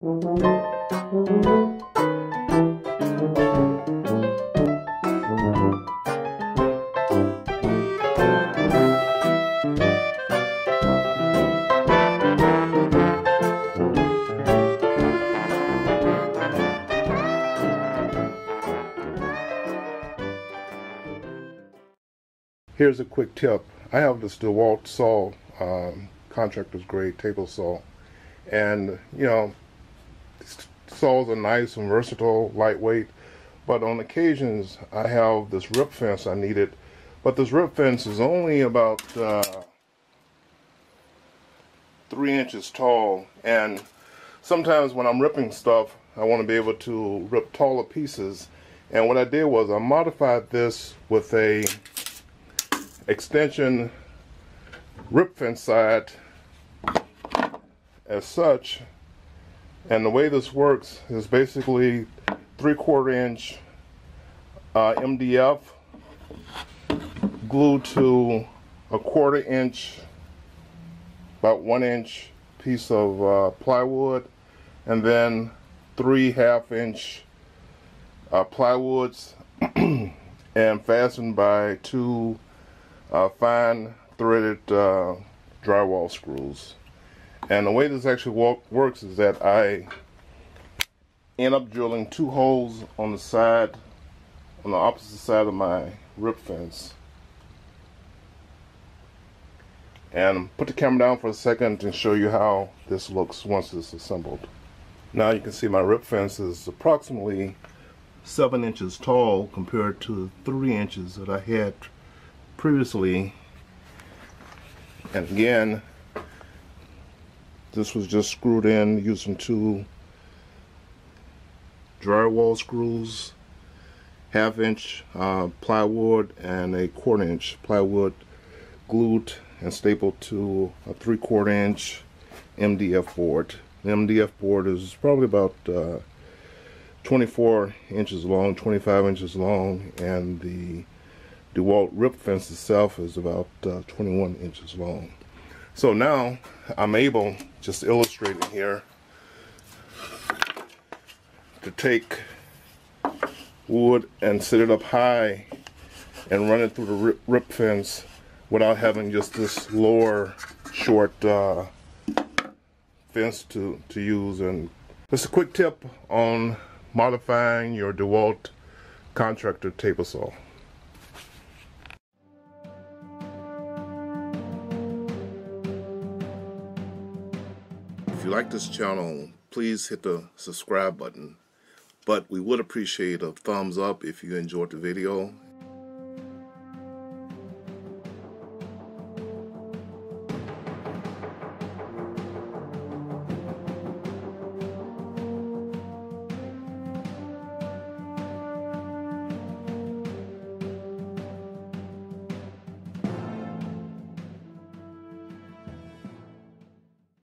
Here's a quick tip. I have this DeWalt saw, um, contractor's grade table saw, and you know, saws are nice and versatile, lightweight, but on occasions I have this rip fence I needed, but this rip fence is only about uh, three inches tall, and sometimes when I'm ripping stuff, I want to be able to rip taller pieces, and what I did was I modified this with a extension rip fence side as such and the way this works is basically three quarter inch uh, MDF glued to a quarter inch about one inch piece of uh, plywood and then three half inch uh, plywoods and fastened by two uh, fine threaded uh, drywall screws. And the way this actually walk, works is that I end up drilling two holes on the side, on the opposite side of my rip fence. And put the camera down for a second and show you how this looks once it's assembled. Now you can see my rip fence is approximately seven inches tall compared to three inches that I had previously and again this was just screwed in using two drywall screws half inch uh, plywood and a quarter inch plywood glued and stapled to a three quarter inch MDF board the MDF board is probably about uh, 24 inches long 25 inches long and the DeWalt rip fence itself is about uh, 21 inches long. So now I'm able, just illustrating here, to take wood and set it up high and run it through the rip, fence without having just this lower short uh, fence to, to use. And just a quick tip on modifying your DeWalt contractor table saw. If you like this channel, please hit the subscribe button. But we would appreciate a thumbs up if you enjoyed the video